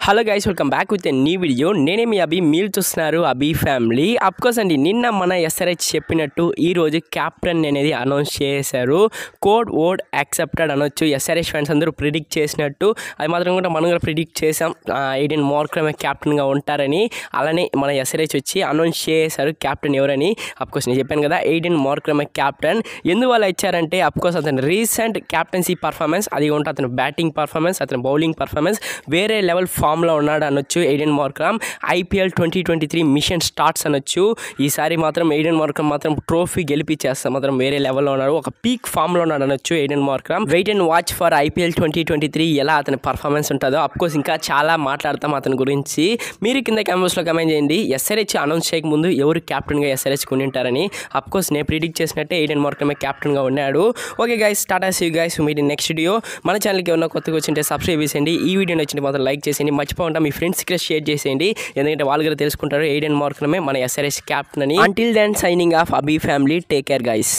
Hello guys welcome back with new video నేనే మీ అభి మీరు చూస్తున్నారు అభి ఫ్యామిలీ అఫ్కోర్స్ అండి నిన్న మన ఎస్ఆర్హెచ్ చెప్పినట్టు ఈ రోజు క్యాప్టెన్ అనేది అనౌన్స్ చేశారు. కోడ్ ఓడ్ యాక్సెప్టెడ్ అనొచ్చు. ఎస్ఆర్హెచ్ ఫ్యాన్స్ అందరూ ప్రిడిక్ట్ చేసినట్టు. అది మాత్రం కూడా మనం కూడా ప్రిడిక్ట్ చేసాం ఎయిటీన్ మోర్క్రమే క్యాప్టెన్గా ఉంటారని. అలానే మన ఎస్ఆర్హెచ్ వచ్చి అనౌన్స్ చేశారు క్యాప్టెన్ ఎవరని. అఫ్కోర్స్ నేను చెప్పాను కదా ఎయిటీన్ మోర్క్రమే క్యాప్టెన్ ఎందువల్ల ఇచ్చారంటే అఫ్కోర్స్ అతని రీసెంట్ క్యాప్టెన్సీ పర్ఫార్మెన్స్ అది ఉంటే అతను బ్యాటింగ్ పర్ఫార్మెన్స్ అతని బౌలింగ్ పర్ఫార్మెన్స్ వేరే లెవెల్ ఫామ్లో ఉన్నాడు అనొచ్చు Aiden Markram IPL twenty twenty three mission starts అనొచ్చు. ఈసారి మాత్రం ఎయిడెన్ మార్క్రామ్ మాత్రం ట్రోఫీ గెలిపించేస్తా. మాత్రం వేరే లెవెల్లో ఉన్నాడు. ఒక పీక్ ఫామ్లో ఉన్నాడు అనొచ్చు Aiden Markram wait and watch for IPL twenty twenty three ఎలా అతని పర్ఫార్మెన్స్ ఉంటుందో. అఫ్కోర్స్ ఇంకా చాలా మాట్లాడతాం అతని గురించి. మీరు కింద క్యాంపస్లో కమెంట్ చేయండి. ఎస్ఆర్హెచ్ అనౌన్స్ చేయకముందు ఎవరు క్యాప్టెన్గా ఎస్ఆర్హెచ్ కొని ఉంటారని అఫ్కోర్స్ నేను ప్రిడిక్ట్ చేసినట్టే ఎయిడెన్ మార్క్రమే క్యాప్టెన్గా ఉన్నాడు. Okay guys Tata see guys మీ నెక్స్ట్ వీడియో మన ఛానల్కి ఏమైనా కొత్తగా వచ్చింటే సబ్స్క్రైబ్ చేసేయండి. ఈ వీడియో నచ్చింది మాత్రం లైక్ చేసేయండి. మర్చిపోకుండా మీ ఫ్రెండ్స్కి షేర్ చేసేయండి. ఎందుకంటే వాళ్ళు కూడా తెలుసుకుంటారు ఎయిడెన్ మార్క్రమే మన ఎస్ఆర్ఎస్ క్యాప్టెన్ అని. Until then signing off Abhi family take care guys